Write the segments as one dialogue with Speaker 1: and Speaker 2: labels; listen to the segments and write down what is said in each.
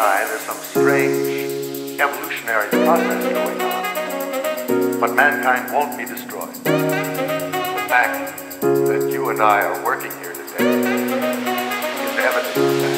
Speaker 1: time there's some strange evolutionary process going on. But mankind won't be destroyed. The fact that you and I are working here today is evidence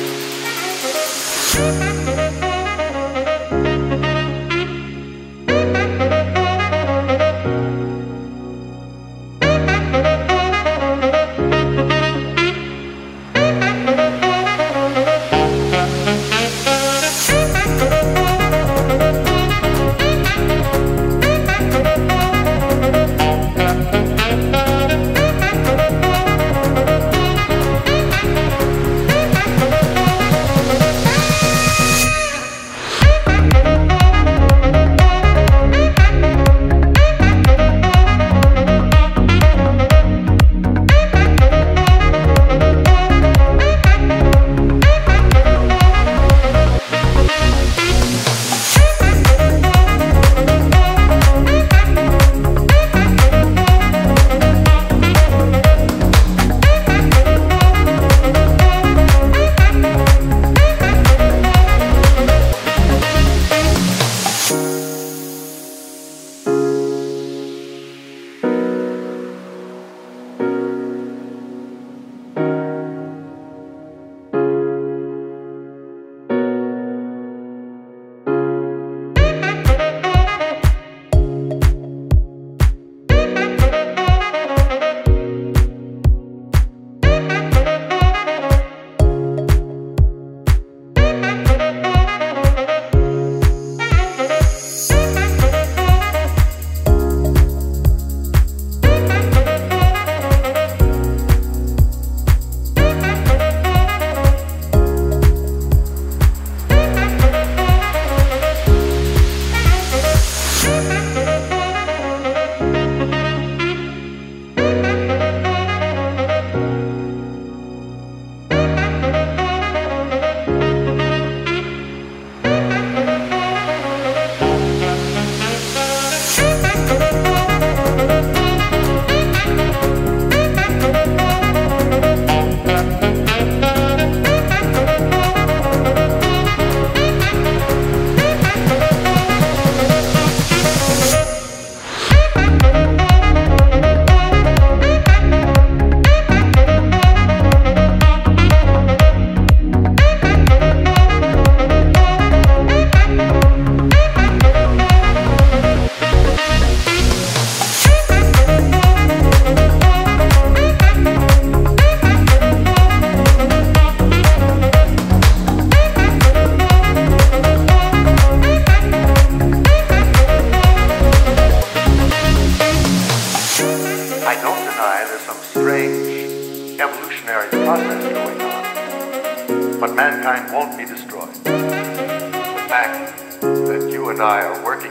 Speaker 1: I don't deny there's some strange evolutionary process going on, but mankind won't be destroyed. The fact that you and I are working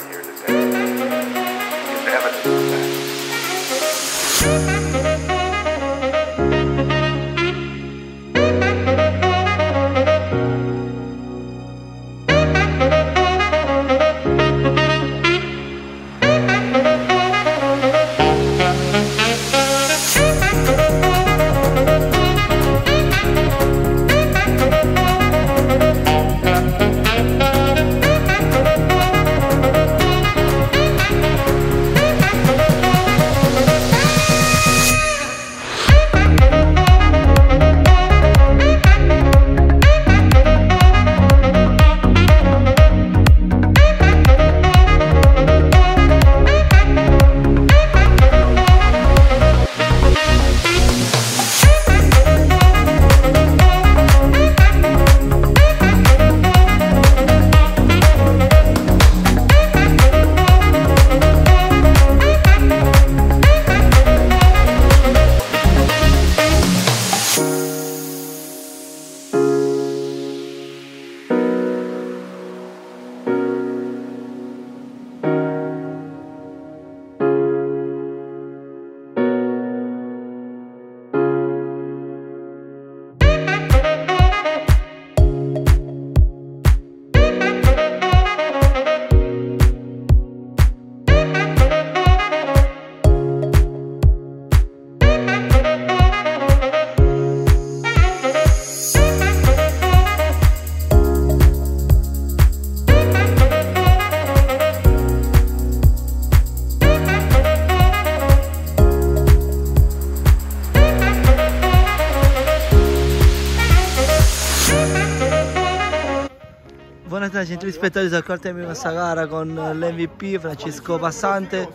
Speaker 2: buonasera gentili spettatori sono accorti di questa gara con l'MVP Francesco Passante,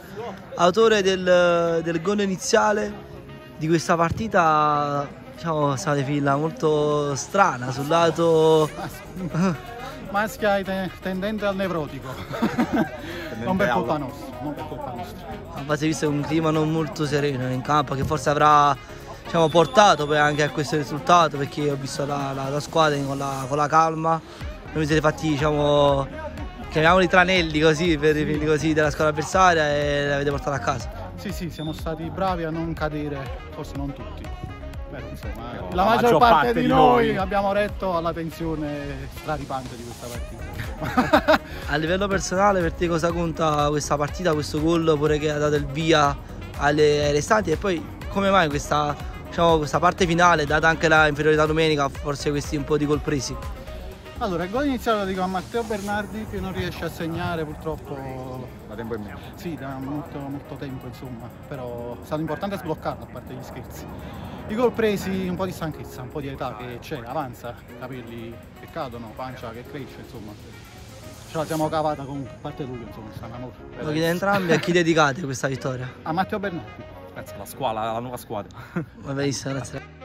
Speaker 2: autore del, del gol iniziale di questa partita, diciamo, è stata fila molto strana sul lato...
Speaker 3: Maschia tendente al nevrotico,
Speaker 4: non per colpa
Speaker 3: nostra, non per colpa nostra.
Speaker 2: A base visto un clima non molto sereno in campo che forse avrà diciamo, portato poi anche a questo risultato perché ho visto la, la, la squadra con la, con la calma noi vi siete fatti diciamo chiamiamoli tranelli così per i così della squadra avversaria e l'avete portata a casa.
Speaker 3: Sì sì siamo stati bravi a non cadere forse non tutti. Beh, insomma, la, la maggior, maggior parte, parte, di noi, noi. abbiamo retto alla tensione straripante di questa partita.
Speaker 2: A livello personale per te cosa conta questa partita questo gol pure che ha dato il via alle restanti? E poi come mai questa diciamo, questa parte finale, data anche la inferiorità domenica, forse questi un po' di gol presi?
Speaker 3: Allora, il gol iniziale lo dico a Matteo Bernardi che non riesce a segnare purtroppo.
Speaker 4: Da tempo in meno.
Speaker 3: Sì, da molto, molto tempo insomma, però è stato importante sbloccarlo a parte gli scherzi. I gol presi, un po' di stanchezza, un po' di età che c'è, avanza, capelli che cadono, pancia che cresce, insomma. Ce la siamo cavata comunque, a parte lui, insomma, sta un amore.
Speaker 2: Lo chiede entrambi a chi dedicate questa vittoria?
Speaker 3: A Matteo Bernardi.
Speaker 4: Grazie alla squadra, alla nuova squadra.
Speaker 2: Va benissimo, grazie.